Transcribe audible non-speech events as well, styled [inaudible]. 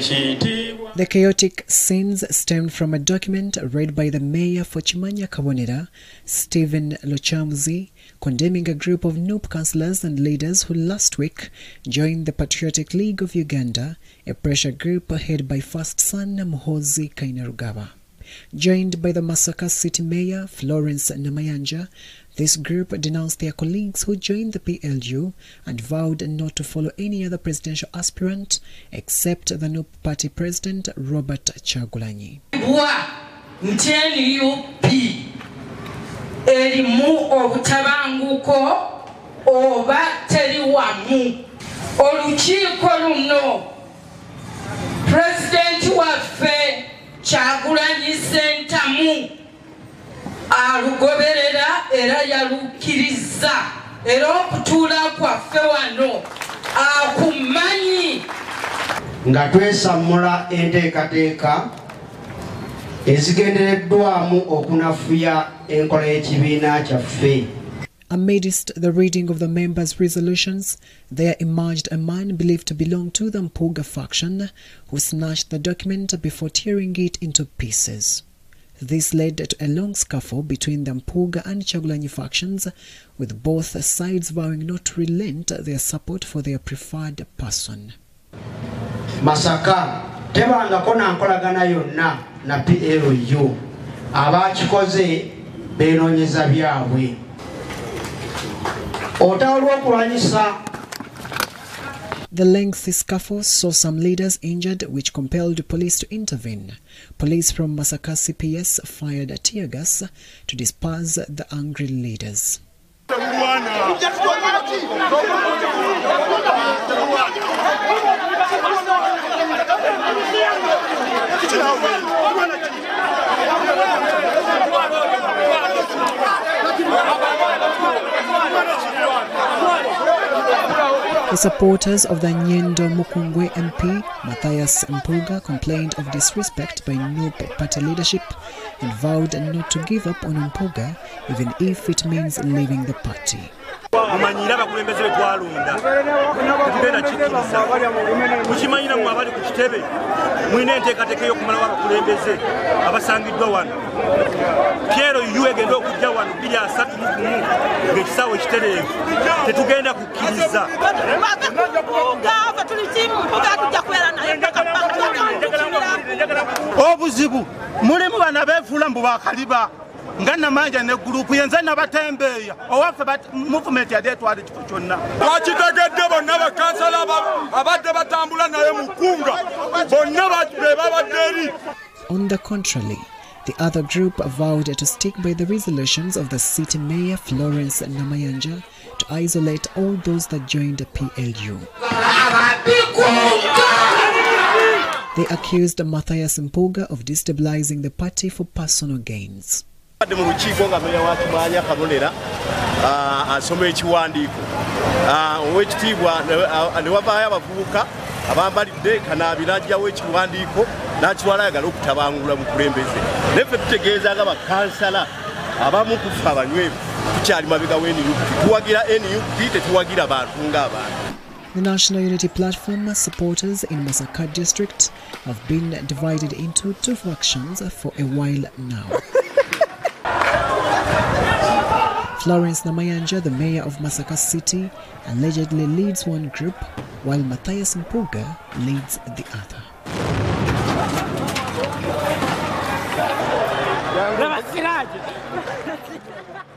The chaotic scenes stemmed from a document read by the mayor for Kimaanya Kabonera, Stephen Lochamuzi, condemning a group of NUP councillors and leaders who last week joined the Patriotic League of Uganda, a pressure group headed by first son Muhoozi Kainerugaba. Joined by the Masaka City Mayor Florence Namayanja, this group denounced their colleagues who joined the PLU and vowed not to follow any other presidential aspirant except the new party president Robert Chagulanyi. erimu obutabanguko oba teri wamu olukiiko luno alugoberera era yalukkiriza. Era okutuula kwaffe wano akumanyi. Nga twesammula enteekateeka ezigendereddwamu okunafuya enkola y'ekibiina kyaffe. Amidst the reading of the members' resolutions, there emerged a man believed to belong to the Mpuga faction who snatched the document before tearing it into pieces. This led to a long scuffle between the Mpuga and Chagulanyi factions, with both sides vowing not to relent their support for their preferred person. masaka tebangako na nkolagana yonna na plu abakikoze beenoonyeza byabwe otawo lw'okulwanyisa The lengthy scuffle saw some leaders injured, which compelled police to intervene. Police from Masaka CPS fired tear gas to disperse the angry leaders. The supporters of the Nyendo Mukungwe MP, Mathias Mpuuga, complained of disrespect by NUP party leadership and vowed not to give up on Mpuuga even if it means leaving the party. Pyero yu egenda okujja wano 231 ng'ekisaawe ekitereevu. Tetugenda kukkiriza. Obuzibu mulimu bana beefuula mbu bakaliba nga namanja ne gurupu yenze nabatembeeya owaffe muvumenti yali etwala ekifo kyonna. Bakitegedde bonna bakansala abadde batambula naye mu kkunga bonna be babadde eri. On the contrary, the other group vowed to stick by the resolutions of the city mayor Florence Namayanja to isolate all those that joined the PLU. They accused Mathias Mpuuga of destabilizing the party for personal gains. Abambalidde kanaabira ajjawo ekiwandiiko n'akiwala ayagala okutabangula mu kulembeze naffe tutegeeza nga bakansala abamu kufe abanywevu tukyali mabega w'nup tuwagira nup tetuwagira bantu ng'abantu The National Unity Platform supporters in Masaka district have been divided into two factions for a while now. [laughs] Florence Namayanja, the mayor of Masaka City, allegedly leads one group, while Mathias Mpuuga leads the other. [laughs]